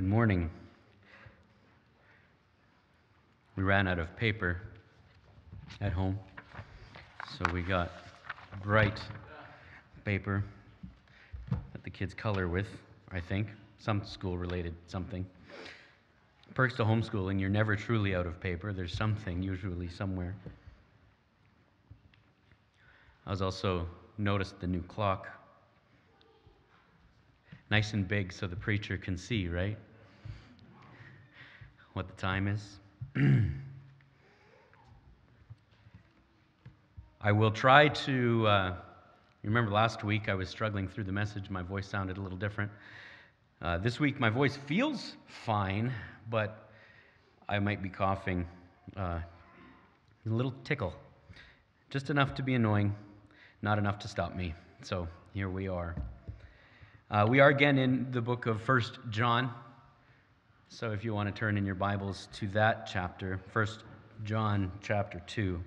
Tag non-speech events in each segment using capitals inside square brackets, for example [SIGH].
Good morning. We ran out of paper at home, so we got bright paper that the kids color with, I think. Some school related something. Perks to homeschooling, you're never truly out of paper. There's something usually somewhere. I was also noticed the new clock. Nice and big so the preacher can see, right? What the time is. [CLEARS THROAT] I will try to. Uh, remember last week I was struggling through the message, my voice sounded a little different. Uh, this week my voice feels fine, but I might be coughing uh, a little tickle. Just enough to be annoying, not enough to stop me. So here we are. Uh, we are again in the book of First John. So if you want to turn in your Bibles to that chapter, First John chapter 2.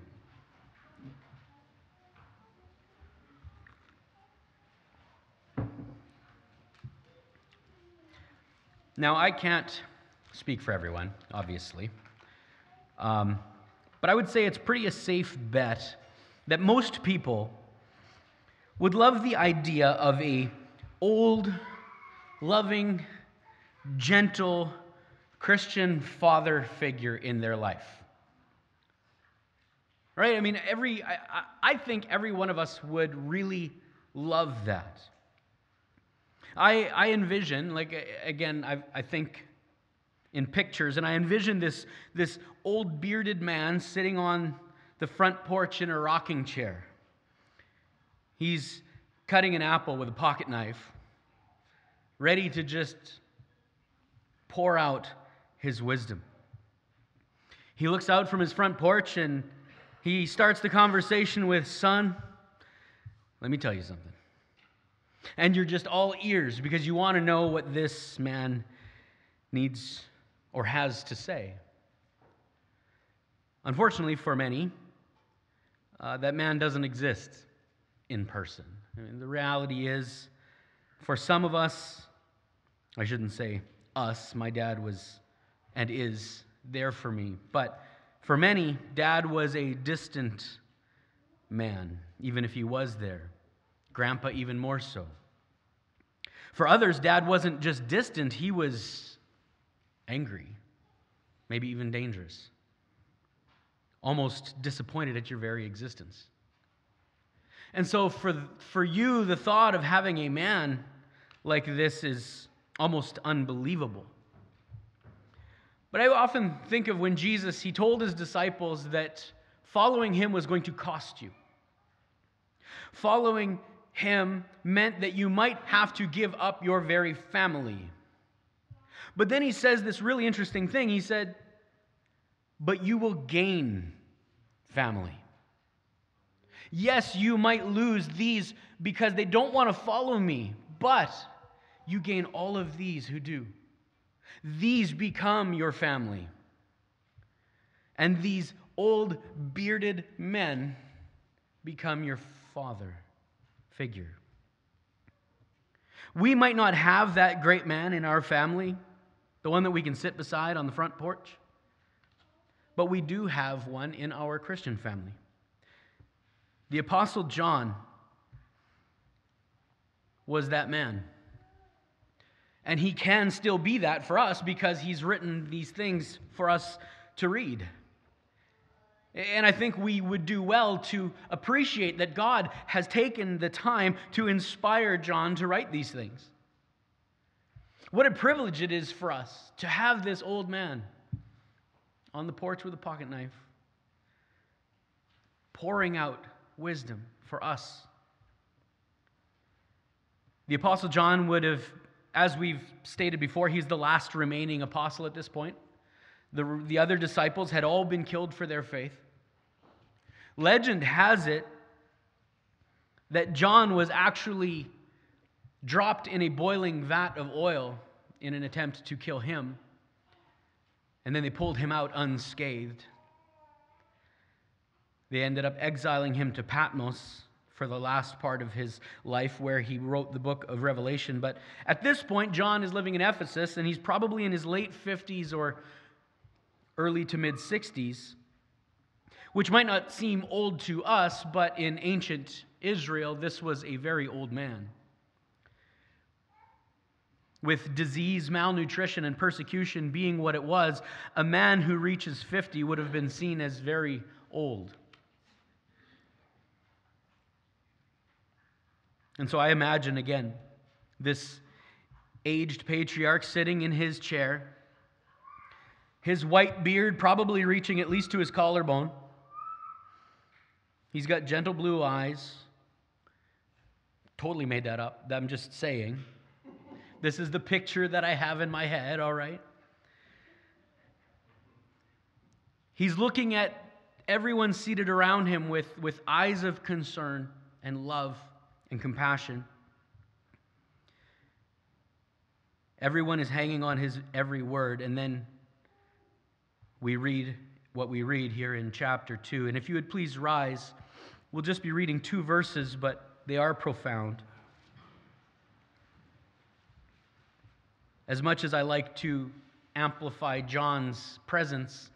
Now, I can't speak for everyone, obviously. Um, but I would say it's pretty a safe bet that most people would love the idea of a old, loving, gentle Christian father figure in their life. Right? I mean, every, I, I think every one of us would really love that. I, I envision, like, again, I, I think in pictures, and I envision this, this old bearded man sitting on the front porch in a rocking chair. He's cutting an apple with a pocket knife, ready to just pour out his wisdom. He looks out from his front porch and he starts the conversation with, Son, let me tell you something. And you're just all ears because you want to know what this man needs or has to say. Unfortunately, for many, uh, that man doesn't exist in person. I mean, the reality is, for some of us, I shouldn't say us, my dad was and is there for me. But for many, dad was a distant man, even if he was there. Grandpa, even more so. For others, dad wasn't just distant, he was angry, maybe even dangerous, almost disappointed at your very existence. And so, for, for you, the thought of having a man like this is almost unbelievable. But I often think of when Jesus, he told his disciples that following him was going to cost you. Following him meant that you might have to give up your very family. But then he says this really interesting thing. He said, But you will gain family. Yes, you might lose these because they don't want to follow me, but you gain all of these who do. These become your family. And these old bearded men become your father figure. We might not have that great man in our family, the one that we can sit beside on the front porch, but we do have one in our Christian family. The Apostle John was that man. And he can still be that for us because he's written these things for us to read. And I think we would do well to appreciate that God has taken the time to inspire John to write these things. What a privilege it is for us to have this old man on the porch with a pocket knife pouring out wisdom for us. The Apostle John would have, as we've stated before, he's the last remaining apostle at this point. The, the other disciples had all been killed for their faith. Legend has it that John was actually dropped in a boiling vat of oil in an attempt to kill him, and then they pulled him out unscathed. They ended up exiling him to Patmos for the last part of his life where he wrote the book of Revelation. But at this point, John is living in Ephesus and he's probably in his late 50s or early to mid 60s, which might not seem old to us, but in ancient Israel, this was a very old man. With disease, malnutrition, and persecution being what it was, a man who reaches 50 would have been seen as very old. And so I imagine again this aged patriarch sitting in his chair, his white beard probably reaching at least to his collarbone. He's got gentle blue eyes. Totally made that up. I'm just saying. This is the picture that I have in my head, all right? He's looking at everyone seated around him with, with eyes of concern and love and compassion. Everyone is hanging on his every word. And then we read what we read here in chapter 2. And if you would please rise, we'll just be reading two verses, but they are profound. As much as I like to amplify John's presence,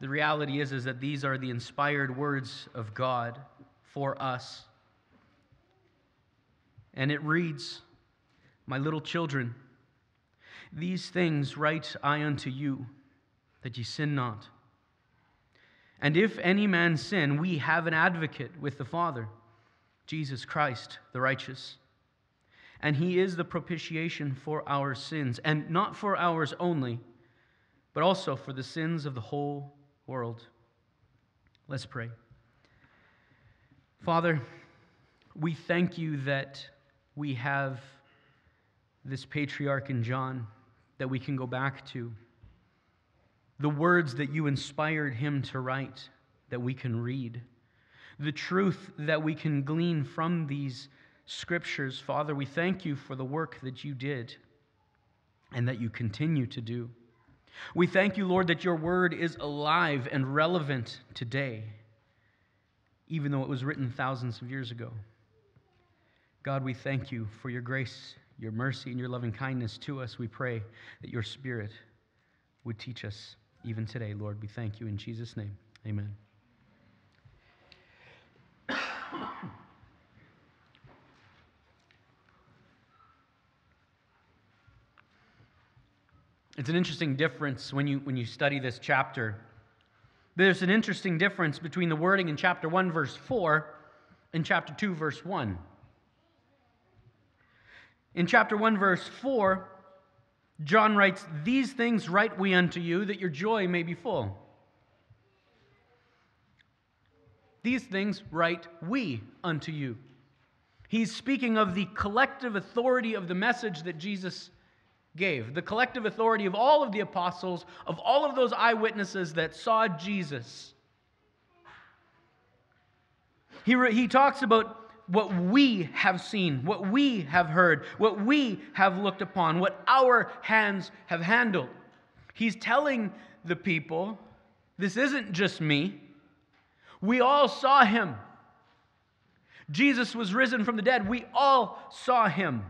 the reality is, is that these are the inspired words of God for us. And it reads, My little children, these things write I unto you, that ye sin not. And if any man sin, we have an advocate with the Father, Jesus Christ the righteous. And he is the propitiation for our sins, and not for ours only, but also for the sins of the whole world. Let's pray. Father, we thank you that we have this patriarch in John that we can go back to. The words that you inspired him to write that we can read. The truth that we can glean from these scriptures. Father, we thank you for the work that you did and that you continue to do. We thank you, Lord, that your word is alive and relevant today, even though it was written thousands of years ago. God, we thank you for your grace, your mercy, and your loving kindness to us. We pray that your Spirit would teach us even today, Lord. We thank you in Jesus' name. Amen. [COUGHS] It's an interesting difference when you, when you study this chapter. There's an interesting difference between the wording in chapter 1, verse 4, and chapter 2, verse 1. In chapter 1, verse 4, John writes, These things write we unto you, that your joy may be full. These things write we unto you. He's speaking of the collective authority of the message that Jesus gave, the collective authority of all of the apostles, of all of those eyewitnesses that saw Jesus. He, re- he talks about what we have seen, what we have heard, what we have looked upon, what our hands have handled. He's telling the people, this isn't just me. We all saw him. Jesus was risen from the dead. We all saw him.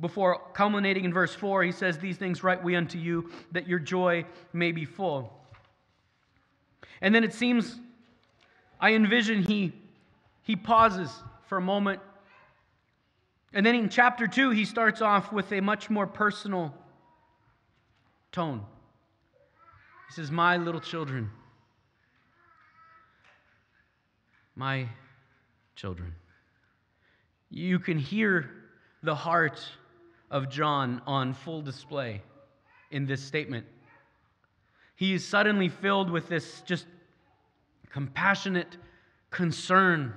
Before culminating in verse 4, he says, These things write we unto you, that your joy may be full. And then it seems I envision he, he pauses for a moment. And then in chapter 2, he starts off with a much more personal tone. He says, My little children, my children. You can hear the heart of John on full display in this statement. He is suddenly filled with this just compassionate concern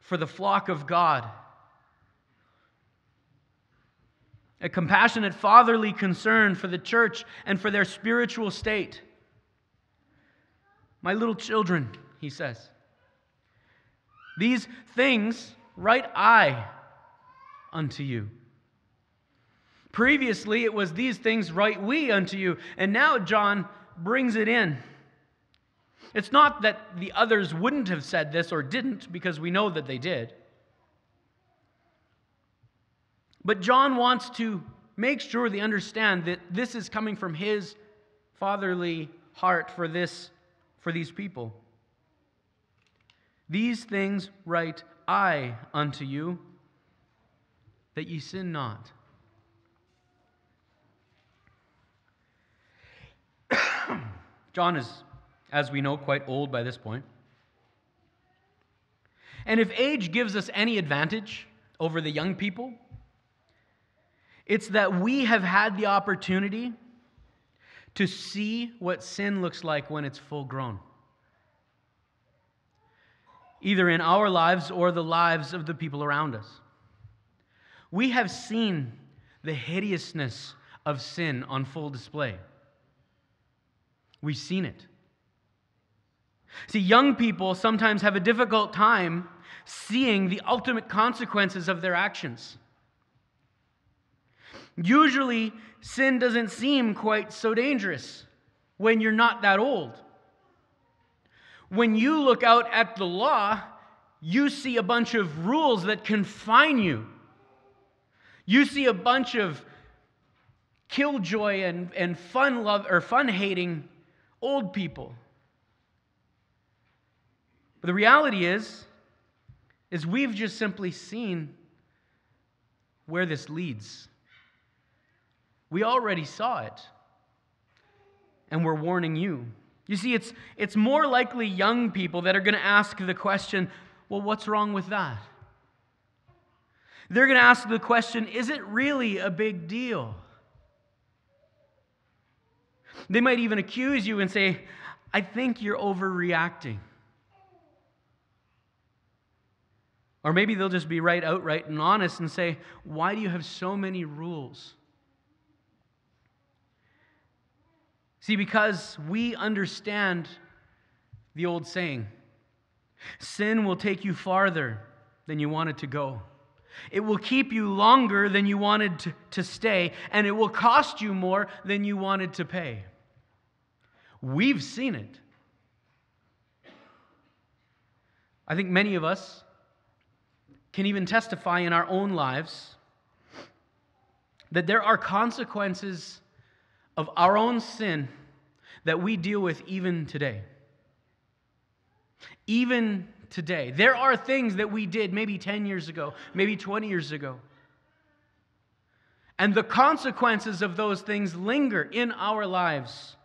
for the flock of God, a compassionate fatherly concern for the church and for their spiritual state. My little children, he says, these things write I unto you. Previously, it was these things write we unto you. And now John brings it in. It's not that the others wouldn't have said this or didn't, because we know that they did. But John wants to make sure they understand that this is coming from his fatherly heart for this for these people. These things write I unto you that ye sin not. [COUGHS] John is, as we know, quite old by this point. And if age gives us any advantage over the young people, it's that we have had the opportunity to see what sin looks like when it's full grown, either in our lives or the lives of the people around us. We have seen the hideousness of sin on full display. We've seen it. See, young people sometimes have a difficult time seeing the ultimate consequences of their actions. Usually, sin doesn't seem quite so dangerous when you're not that old. When you look out at the law, you see a bunch of rules that confine you. You see a bunch of killjoy and, and fun love or fun hating old people. But the reality is, is we've just simply seen where this leads. We already saw it, and we're warning you. You see, it's, it's more likely young people that are going to ask the question, well, what's wrong with that? They're going to ask the question, is it really a big deal? They might even accuse you and say, I think you're overreacting. Or maybe they'll just be right outright and honest and say, Why do you have so many rules? See, because we understand the old saying sin will take you farther than you wanted to go. It will keep you longer than you wanted to, stay, and it will cost you more than you wanted to pay. We've seen it. I think many of us can even testify in our own lives that there are consequences of our own sin that we deal with even today. Even today. There are things that we did maybe 10 years ago, maybe 20 years ago. And the consequences of those things linger in our lives.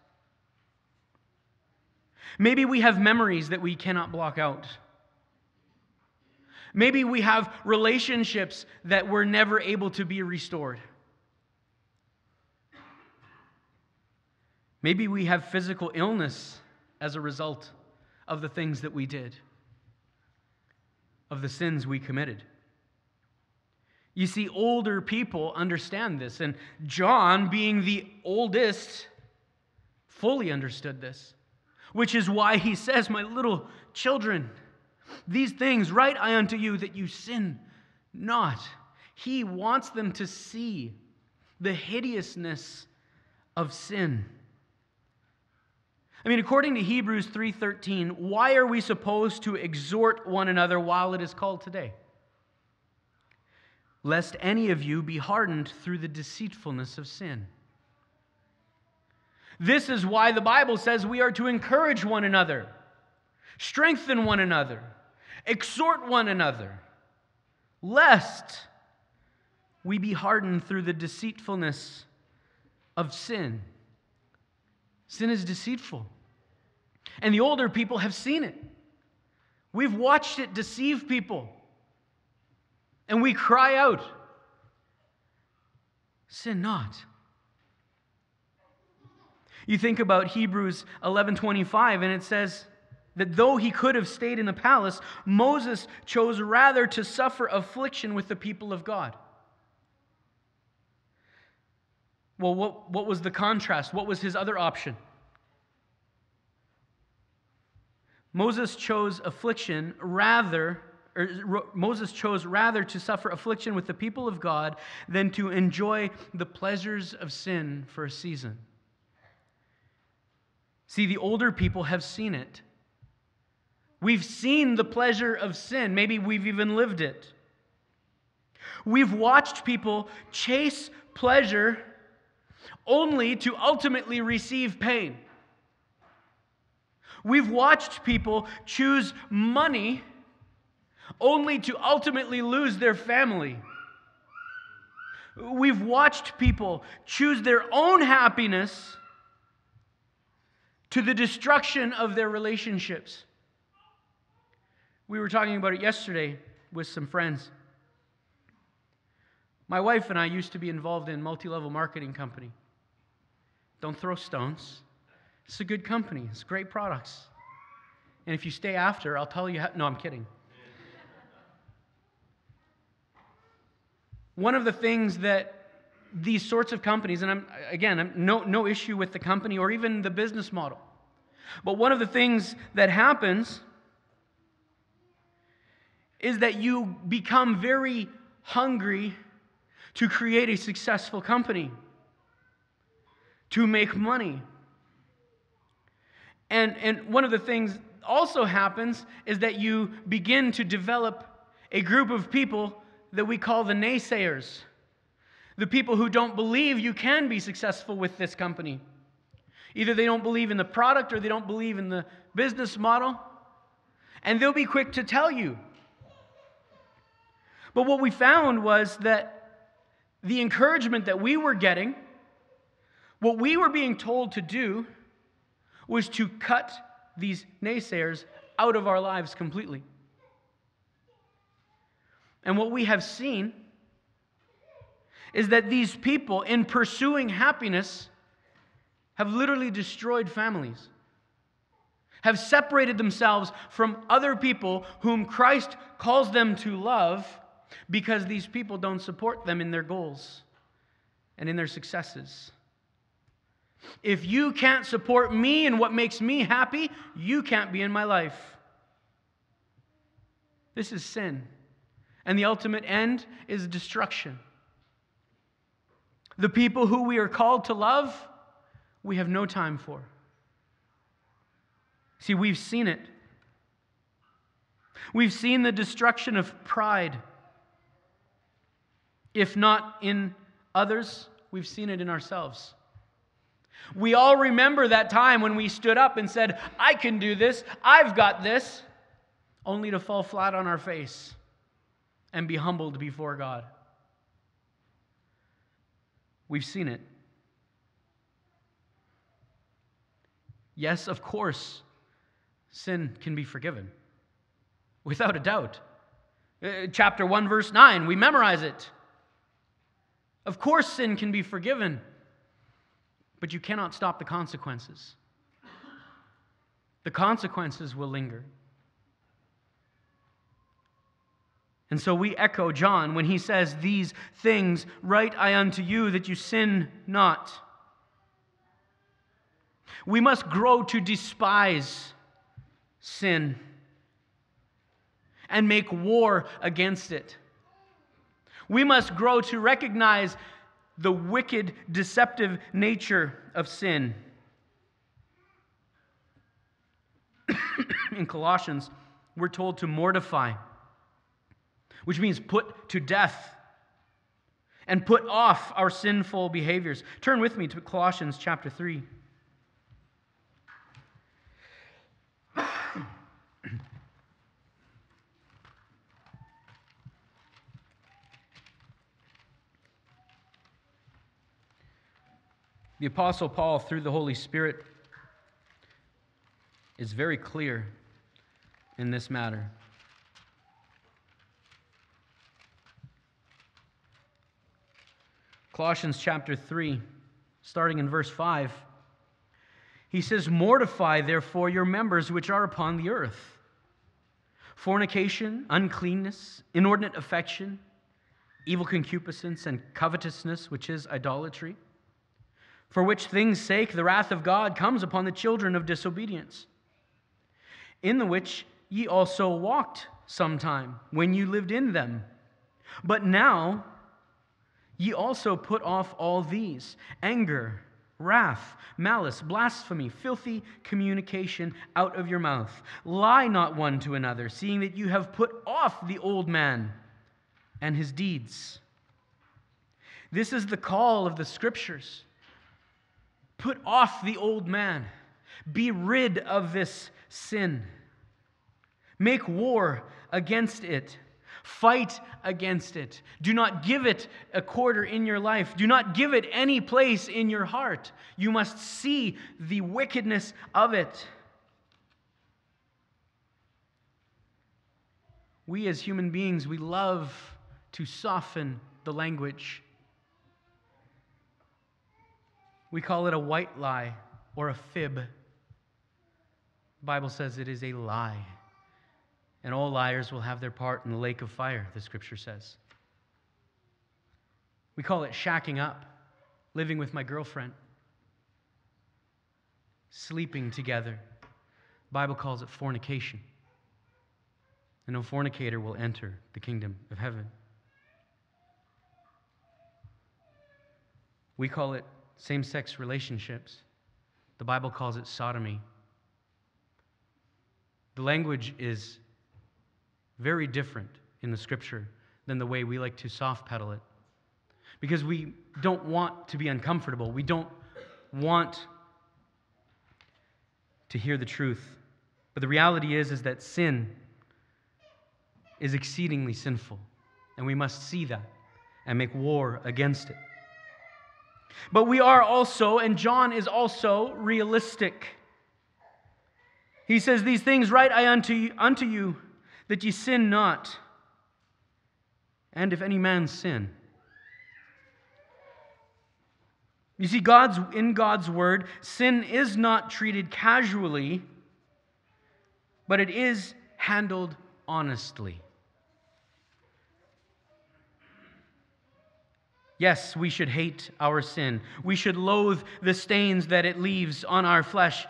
Maybe we have memories that we cannot block out. Maybe we have relationships that were never able to be restored. Maybe we have physical illness as a result of the things that we did, of the sins we committed. You see, older people understand this, and John, being the oldest, fully understood this, which is why he says, My little children, these things write I unto you that you sin not. He wants them to see the hideousness of sin. I mean, according to Hebrews 3:13, why are we supposed to exhort one another while it is called today? Lest any of you be hardened through the deceitfulness of sin. This is why the Bible says we are to encourage one another, strengthen one another, exhort one another, lest we be hardened through the deceitfulness of sin. Sin is deceitful. And the older people have seen it. We've watched it deceive people. And we cry out, Sin not. You think about Hebrews 11:25 and it says that though he could have stayed in the palace, Moses chose rather to suffer affliction with the people of God. Well, what, what was the contrast? What was his other option? Moses chose affliction rather, or Moses chose rather to suffer affliction with the people of God than to enjoy the pleasures of sin for a season. See, the older people have seen it We've seen the pleasure of sin. Maybe we've even lived it. We've watched people chase pleasure only to ultimately receive pain. We've watched people choose money only to ultimately lose their family. We've watched people choose their own happiness to the destruction of their relationships. We were talking about it yesterday with some friends. My wife and I used to be involved in multi-level marketing company. Don't throw stones. It's a good company. It's great products. And if you stay after, I'll tell you how. No, I'm kidding. One of the things that these sorts of companies, and I'm, again, I'm no, no issue with the company or even the business model, but one of the things that happens is that you become very hungry to create a successful company, to make money. And, and one of the things also happens is that you begin to develop a group of people that we call the naysayers, the people who don't believe you can be successful with this company. Either they don't believe in the product or they don't believe in the business model, and they'll be quick to tell you. But what we found was that the encouragement that we were getting, what we were being told to do, was to cut these naysayers out of our lives completely. And what we have seen is that these people, in pursuing happiness, have literally destroyed families, have separated themselves from other people whom Christ calls them to love because these people don't support them in their goals and in their successes. If you can't support me and what makes me happy, you can't be in my life. This is sin. And the ultimate end is destruction. The people who we are called to love, we have no time for. See, we've seen it. We've seen the destruction of pride. If not in others, we've seen it in ourselves. We all remember that time when we stood up and said, I can do this, I've got this, only to fall flat on our face and be humbled before God. We've seen it. Yes, of course, sin can be forgiven, without a doubt. Uh, chapter 1, verse 9, we memorize it. Of course, sin can be forgiven but you cannot stop the consequences. The consequences will linger. And so we echo John when he says, These things write I unto you that you sin not. We must grow to despise sin and make war against it. We must grow to recognize the wicked, deceptive nature of sin. [COUGHS] In Colossians, we're told to mortify, which means put to death and put off our sinful behaviors. Turn with me to Colossians chapter 3. The Apostle Paul, through the Holy Spirit, is very clear in this matter. Colossians chapter 3, starting in verse 5, he says, Mortify therefore your members which are upon the earth fornication, uncleanness, inordinate affection, evil concupiscence, and covetousness, which is idolatry for which things' sake the wrath of God comes upon the children of disobedience, in the which ye also walked sometime when you lived in them. But now ye also put off all these anger, wrath, malice, blasphemy, filthy communication out of your mouth. Lie not one to another, seeing that you have put off the old man and his deeds. This is the call of the scriptures. Put off the old man, be rid of this sin, make war against it. Fight against it. Do not give it a quarter in your life. Do not give it any place in your heart. You must see the wickedness of it. We as human beings, we love to soften the language. We call it a white lie or a fib. The Bible says it is a lie and all liars will have their part in the lake of fire, the scripture says. We call it shacking up, living with my girlfriend, sleeping together. The Bible calls it fornication. And no fornicator will enter the kingdom of heaven. We call it same sex relationships. The Bible calls it sodomy. The language is very different in the scripture than the way we like to soft pedal it. Because we don't want to be uncomfortable. We don't want to hear the truth. But the reality is, is that sin is exceedingly sinful. And we must see that and make war against it. But we are also, and John is also realistic. He says, These things write I unto you, unto you that ye sin not. And if any man sin, you see, God's, in God's word, sin is not treated casually, but it is handled honestly. Yes, we should hate our sin. We should loathe the stains that it leaves on our flesh,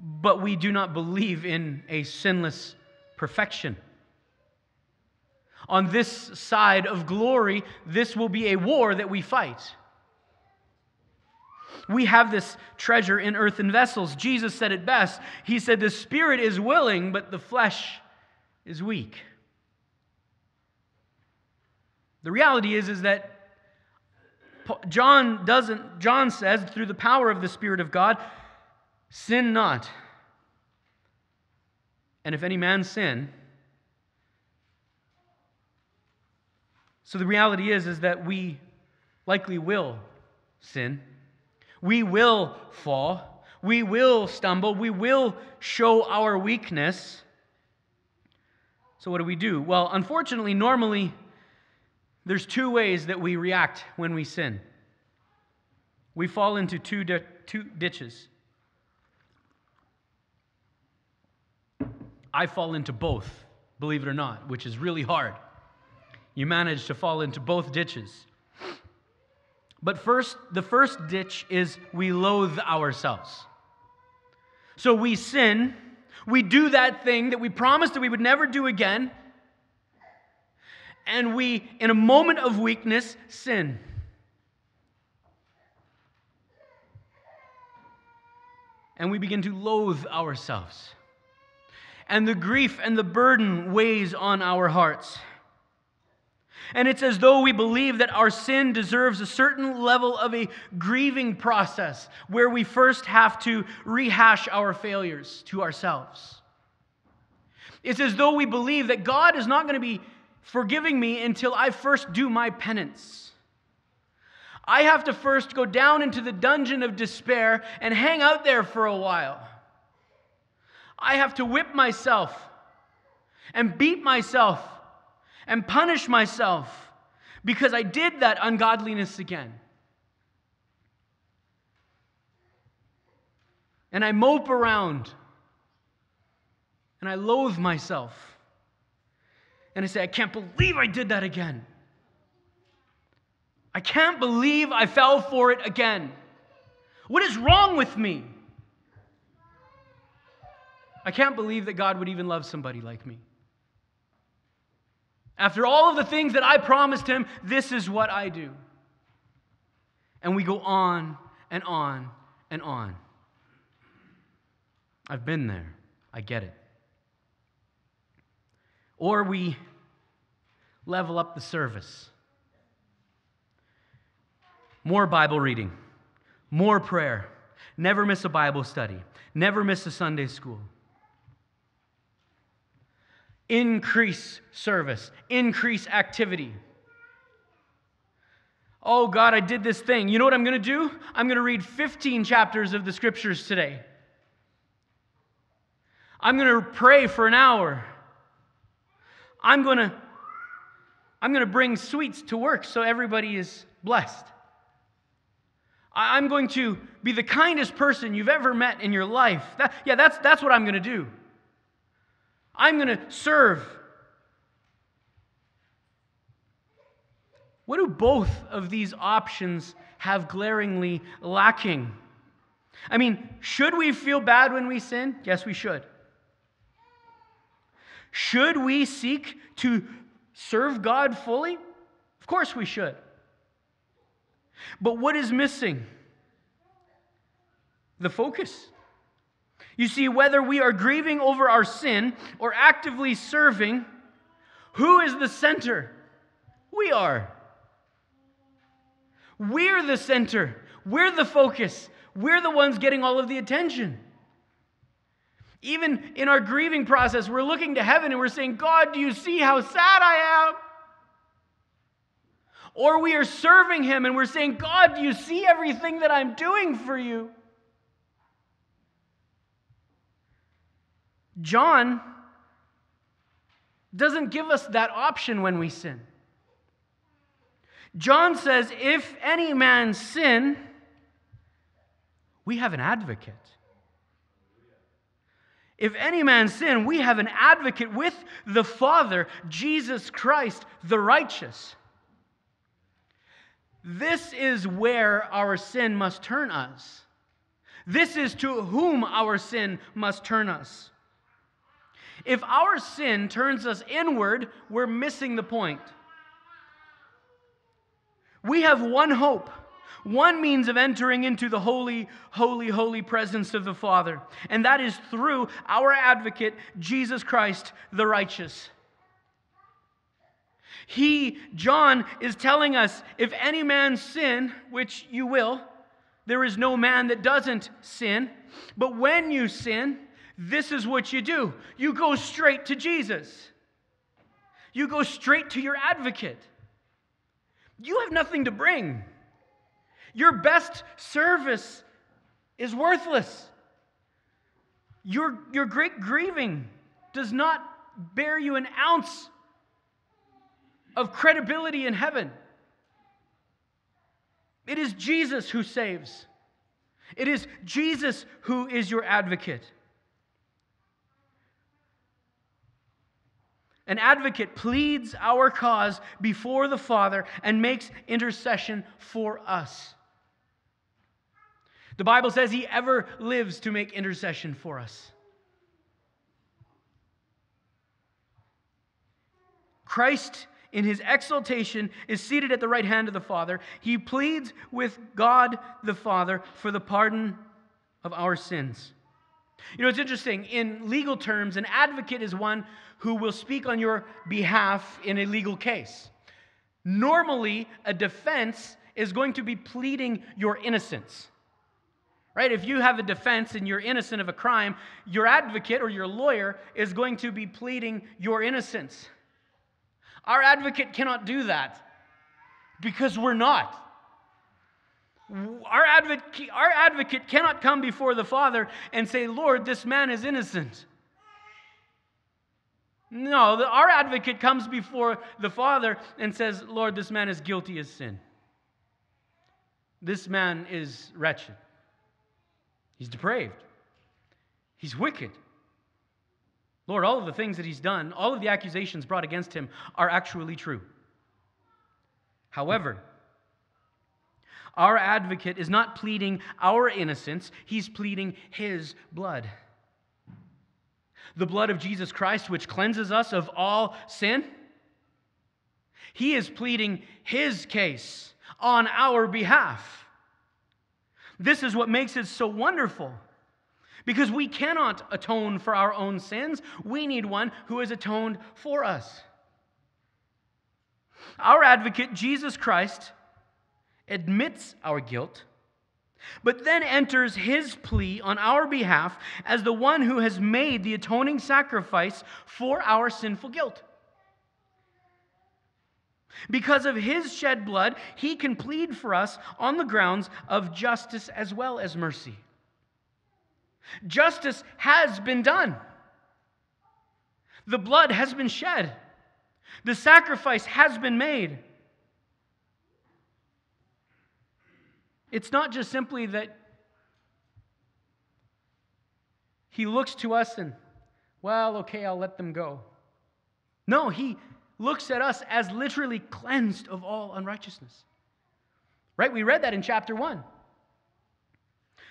but we do not believe in a sinless perfection. On this side of glory, this will be a war that we fight. We have this treasure in earthen vessels. Jesus said it best. He said, The spirit is willing, but the flesh is weak. The reality is, is that John doesn't, John says, through the power of the Spirit of God, sin not. And if any man sin, so the reality is is that we likely will sin. We will fall. We will stumble. We will show our weakness. So what do we do? Well, unfortunately, normally there's two ways that we react when we sin. We fall into two, di- two ditches. I fall into both, believe it or not, which is really hard. You manage to fall into both ditches. But first, the first ditch is we loathe ourselves. So we sin, we do that thing that we promised that we would never do again, and we, in a moment of weakness, sin. And we begin to loathe ourselves and the grief and the burden weighs on our hearts. And it's as though we believe that our sin deserves a certain level of a grieving process where we first have to rehash our failures to ourselves. It's as though we believe that God is not going to be forgiving me until I first do my penance. I have to first go down into the dungeon of despair and hang out there for a while. I have to whip myself and beat myself and punish myself because I did that ungodliness again. And I mope around and I loathe myself. And I say, I can't believe I did that again. I can't believe I fell for it again. What is wrong with me? I can't believe that God would even love somebody like me. After all of the things that I promised him, this is what I do. And we go on and on and on. I've been there. I get it. Or we level up the service. More Bible reading, more prayer, never miss a Bible study, never miss a Sunday school. Increase service, increase activity. Oh God, I did this thing. You know what I'm going to do? I'm going to read 15 chapters of the scriptures today. I'm going to pray for an hour. I'm going to I'm going to bring sweets to work so everybody is blessed. I'm going to be the kindest person you've ever met in your life. That, yeah, that's, that's what I'm going to do. I'm going to serve. What do both of these options have glaringly lacking? I mean, should we feel bad when we sin? Yes, we should. Should we seek to serve God fully? Of course we should. But what is missing? The focus. You see, whether we are grieving over our sin or actively serving, who is the center? We are. We're the center. We're the focus. We're the ones getting all of the attention. Even in our grieving process, we're looking to heaven and we're saying, God, do you see how sad I am? Or we are serving Him and we're saying, God, do you see everything that I'm doing for you? John doesn't give us that option when we sin. John says, if any man sin, we have an advocate. If any man sin, we have an advocate with the Father, Jesus Christ, the righteous. This is where our sin must turn us. This is to whom our sin must turn us. If our sin turns us inward, we're missing the point. We have one hope, one means of entering into the holy, holy, holy presence of the Father, and that is through our advocate, Jesus Christ the righteous. He, John, is telling us if any man sin, which you will, there is no man that doesn't sin. But when you sin, this is what you do you go straight to Jesus, you go straight to your advocate. You have nothing to bring. Your best service is worthless. Your, your great grieving does not bear you an ounce of credibility in heaven. It is Jesus who saves. It is Jesus who is your advocate. An advocate pleads our cause before the Father and makes intercession for us. The Bible says he ever lives to make intercession for us. Christ, in his exaltation, is seated at the right hand of the Father. He pleads with God the Father for the pardon of our sins. You know, it's interesting. In legal terms, an advocate is one who will speak on your behalf in a legal case. Normally, a defense is going to be pleading your innocence. Right? If you have a defense and you're innocent of a crime, your advocate or your lawyer is going to be pleading your innocence. Our advocate cannot do that because we're not. Our advocate, our advocate cannot come before the Father and say, Lord, this man is innocent. No, the, our advocate comes before the Father and says, Lord, this man is guilty of sin. This man is wretched. He's depraved. He's wicked. Lord, all of the things that he's done, all of the accusations brought against him are actually true. However, our advocate is not pleading our innocence, he's pleading his blood. The blood of Jesus Christ, which cleanses us of all sin. He is pleading his case on our behalf. This is what makes it so wonderful. Because we cannot atone for our own sins. We need one who has atoned for us. Our advocate, Jesus Christ, admits our guilt, but then enters his plea on our behalf as the one who has made the atoning sacrifice for our sinful guilt. Because of his shed blood, he can plead for us on the grounds of justice as well as mercy. Justice has been done. The blood has been shed. The sacrifice has been made. It's not just simply that he looks to us and, well, okay, I'll let them go. No, he looks at us as literally cleansed of all unrighteousness. Right? We read that in chapter 1.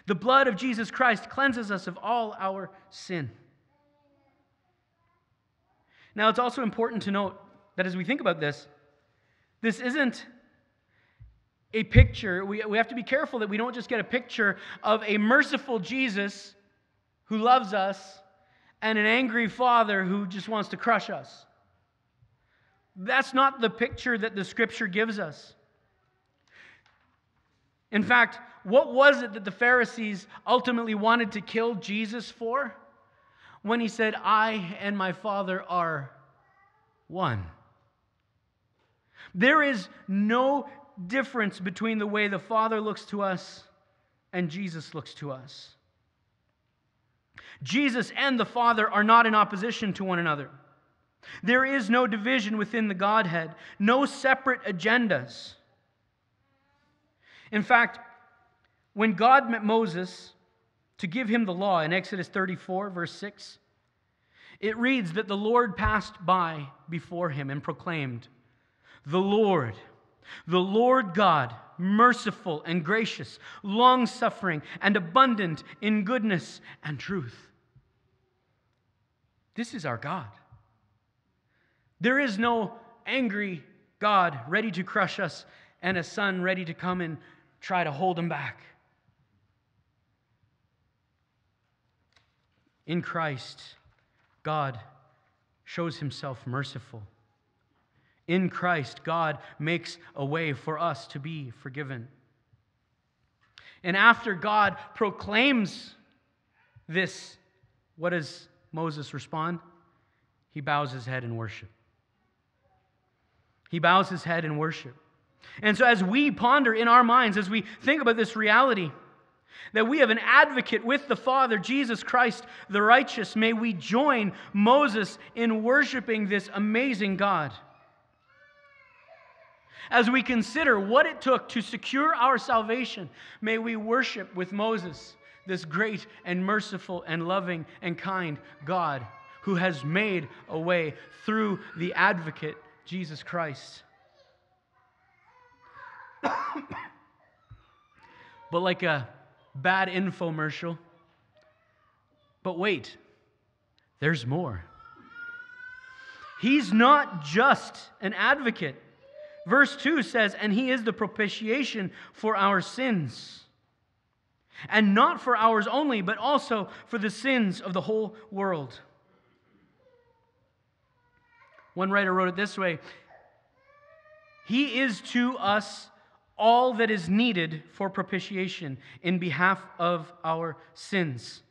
The blood of Jesus Christ cleanses us of all our sin. Now, it's also important to note that as we think about this, this isn't a picture. We, we have to be careful that we don't just get a picture of a merciful Jesus who loves us and an angry father who just wants to crush us. That's not the picture that the scripture gives us. In fact, what was it that the Pharisees ultimately wanted to kill Jesus for? When he said, I and my Father are one. There is no difference between the way the Father looks to us and Jesus looks to us. Jesus and the Father are not in opposition to one another. There is no division within the Godhead, no separate agendas. In fact, when God met Moses to give him the law in Exodus 34, verse 6, it reads that the Lord passed by before him and proclaimed, The Lord, the Lord God, merciful and gracious, long suffering and abundant in goodness and truth. This is our God. There is no angry God ready to crush us and a son ready to come and try to hold him back. In Christ, God shows himself merciful. In Christ, God makes a way for us to be forgiven. And after God proclaims this, what does Moses respond? He bows his head in worship. He bows his head in worship. And so, as we ponder in our minds, as we think about this reality, that we have an advocate with the Father, Jesus Christ the righteous, may we join Moses in worshiping this amazing God. As we consider what it took to secure our salvation, may we worship with Moses this great and merciful and loving and kind God who has made a way through the advocate, Jesus Christ. [COUGHS] but like a bad infomercial. But wait, there's more. He's not just an advocate. Verse 2 says, And he is the propitiation for our sins. And not for ours only, but also for the sins of the whole world. One writer wrote it this way He is to us all that is needed for propitiation in behalf of our sins.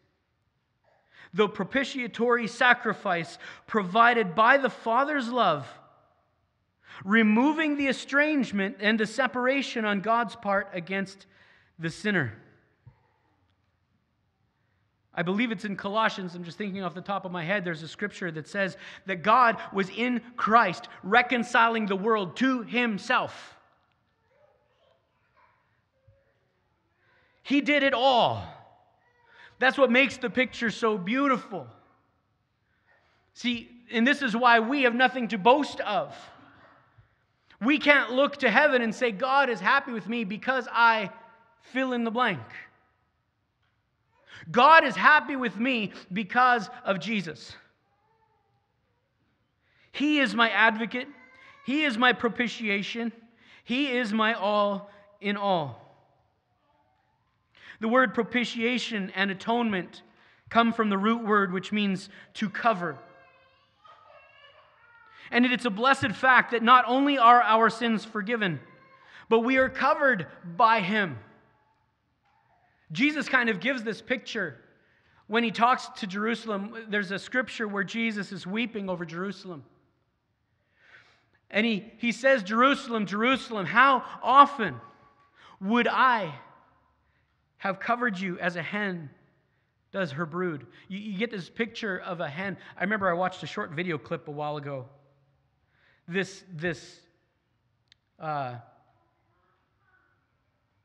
The propitiatory sacrifice provided by the Father's love, removing the estrangement and the separation on God's part against the sinner. I believe it's in Colossians. I'm just thinking off the top of my head. There's a scripture that says that God was in Christ reconciling the world to himself. He did it all. That's what makes the picture so beautiful. See, and this is why we have nothing to boast of. We can't look to heaven and say, God is happy with me because I fill in the blank. God is happy with me because of Jesus. He is my advocate, He is my propitiation, He is my all in all. The word propitiation and atonement come from the root word which means to cover. And it's a blessed fact that not only are our sins forgiven, but we are covered by Him. Jesus kind of gives this picture when he talks to Jerusalem. There's a scripture where Jesus is weeping over Jerusalem. And he, he says, Jerusalem, Jerusalem, how often would I have covered you as a hen does her brood? You, you get this picture of a hen. I remember I watched a short video clip a while ago. This, this, uh,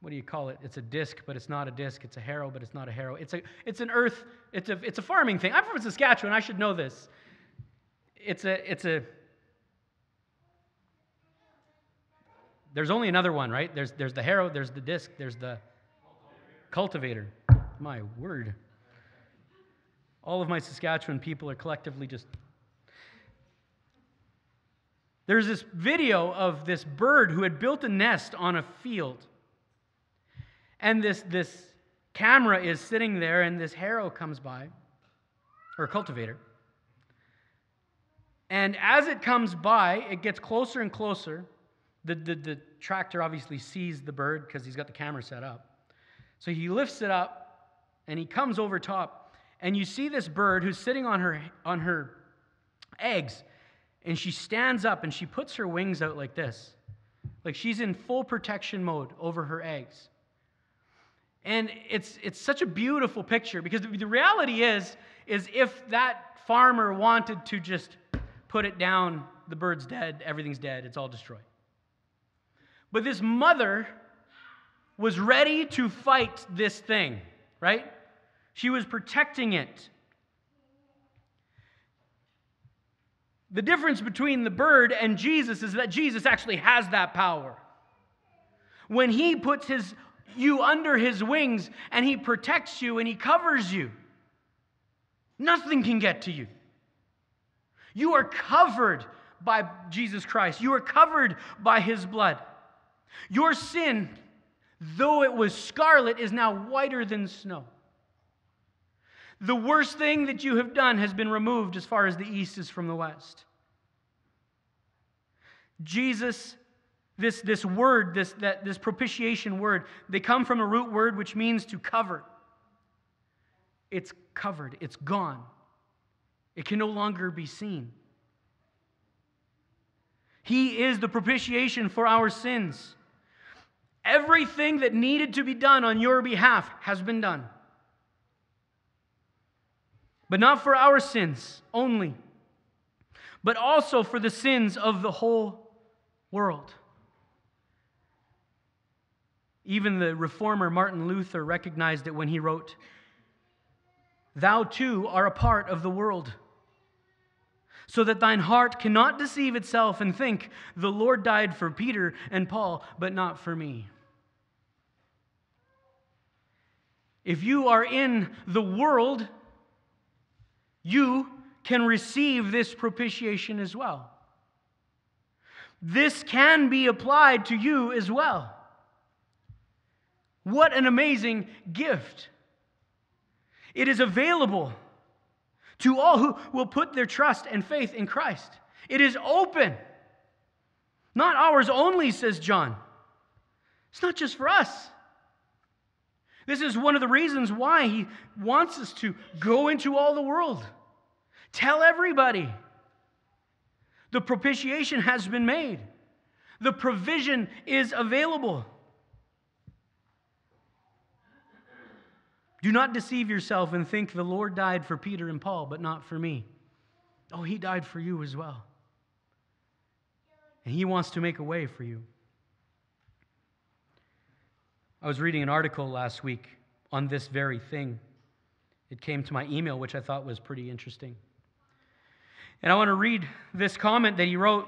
what do you call it? It's a disc, but it's not a disc. It's a harrow, but it's not a harrow. It's a it's an earth. It's a it's a farming thing. I'm from Saskatchewan. I should know this. It's a it's a. There's only another one, right? There's there's the harrow. There's the disc. There's the cultivator. My word. All of my Saskatchewan people are collectively just. There's this video of this bird who had built a nest on a field and this, this camera is sitting there, and this harrow comes by, or cultivator. And as it comes by, it gets closer and closer. The, the, the tractor obviously sees the bird because he's got the camera set up. So he lifts it up and he comes over top. And you see this bird who's sitting on her, on her eggs. And she stands up and she puts her wings out like this. Like she's in full protection mode over her eggs. And it's, it's such a beautiful picture because the reality is, is if that farmer wanted to just put it down, the bird's dead, everything's dead, it's all destroyed. But this mother was ready to fight this thing, right? She was protecting it. The difference between the bird and Jesus is that Jesus actually has that power. When he puts his you under his wings and he protects you and he covers you. Nothing can get to you. You are covered by Jesus Christ, you are covered by his blood. Your sin, though it was scarlet, is now whiter than snow. The worst thing that you have done has been removed as far as the east is from the west. Jesus this, this word, this, that, this propitiation word, they come from a root word which means to cover. It's covered, it's gone. It can no longer be seen. He is the propitiation for our sins. Everything that needed to be done on your behalf has been done. But not for our sins only, but also for the sins of the whole world. Even the reformer Martin Luther recognized it when he wrote, Thou too are a part of the world, so that thine heart cannot deceive itself and think, The Lord died for Peter and Paul, but not for me. If you are in the world, you can receive this propitiation as well. This can be applied to you as well. What an amazing gift! It is available to all who will put their trust and faith in Christ. It is open. Not ours only, says John. It's not just for us. This is one of the reasons why he wants us to go into all the world. Tell everybody. The propitiation has been made, the provision is available. Do not deceive yourself and think the Lord died for Peter and Paul, but not for me. Oh, he died for you as well. And he wants to make a way for you. I was reading an article last week on this very thing. It came to my email, which I thought was pretty interesting. And I want to read this comment that he wrote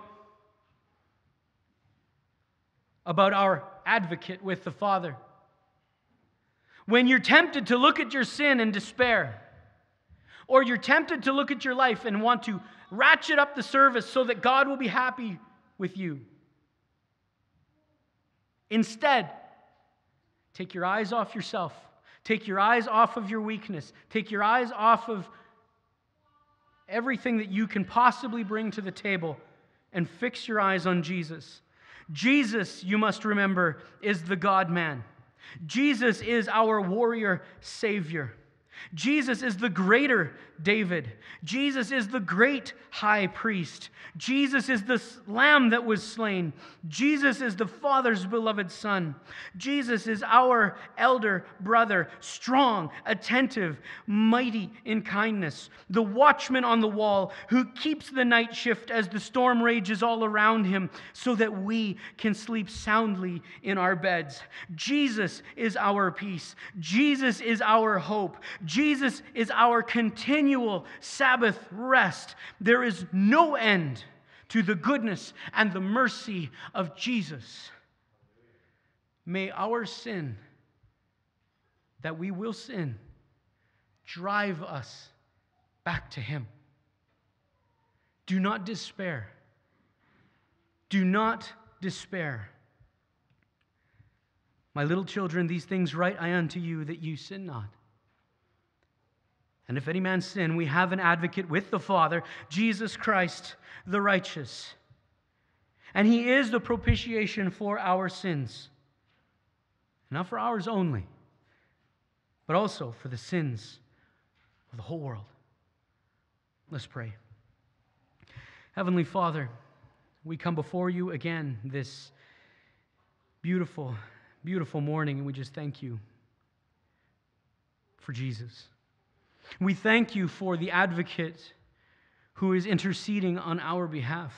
about our advocate with the Father. When you're tempted to look at your sin and despair, or you're tempted to look at your life and want to ratchet up the service so that God will be happy with you. Instead, take your eyes off yourself, Take your eyes off of your weakness. Take your eyes off of everything that you can possibly bring to the table and fix your eyes on Jesus. Jesus, you must remember, is the God man. Jesus is our warrior Savior. Jesus is the greater David. Jesus is the great high priest. Jesus is the lamb that was slain. Jesus is the Father's beloved Son. Jesus is our elder brother, strong, attentive, mighty in kindness, the watchman on the wall who keeps the night shift as the storm rages all around him so that we can sleep soundly in our beds. Jesus is our peace. Jesus is our hope. Jesus is our continual Sabbath rest. There is no end to the goodness and the mercy of Jesus. May our sin, that we will sin, drive us back to Him. Do not despair. Do not despair. My little children, these things write I unto you that you sin not. And if any man sin, we have an advocate with the Father, Jesus Christ the righteous. And he is the propitiation for our sins. Not for ours only, but also for the sins of the whole world. Let's pray. Heavenly Father, we come before you again this beautiful, beautiful morning, and we just thank you for Jesus. We thank you for the advocate who is interceding on our behalf.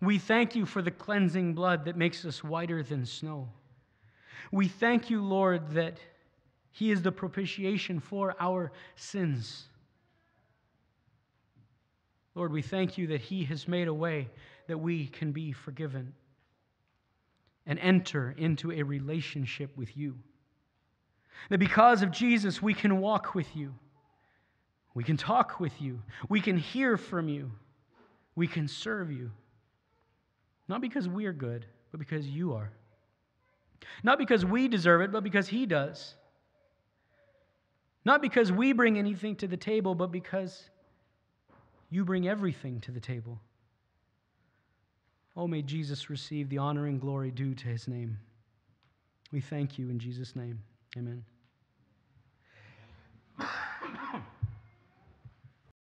We thank you for the cleansing blood that makes us whiter than snow. We thank you, Lord, that He is the propitiation for our sins. Lord, we thank you that He has made a way that we can be forgiven and enter into a relationship with you. That because of Jesus, we can walk with you, we can talk with you, we can hear from you, we can serve you. Not because we are good, but because you are. Not because we deserve it, but because He does. Not because we bring anything to the table, but because you bring everything to the table. Oh, may Jesus receive the honor and glory due to His name. We thank you in Jesus' name. Amen.